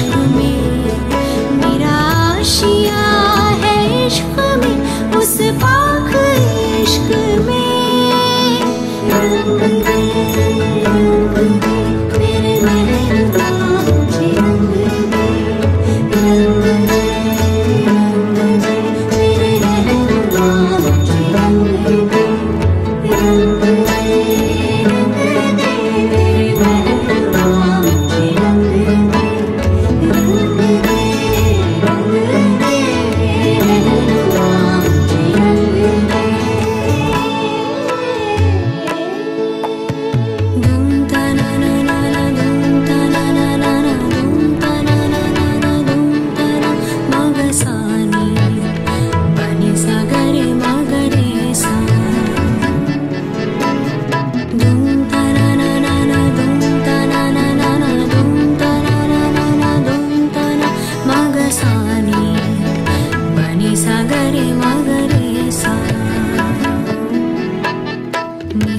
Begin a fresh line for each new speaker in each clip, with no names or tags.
मे निराशि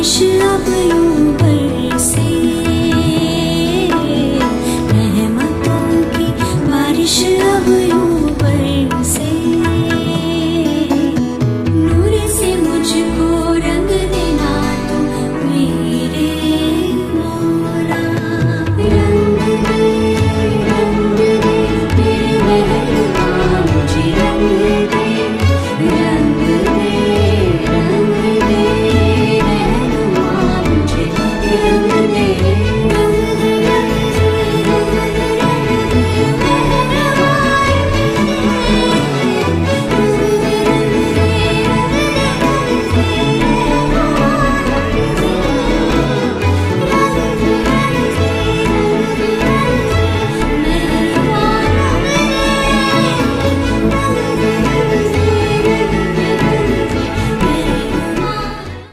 你是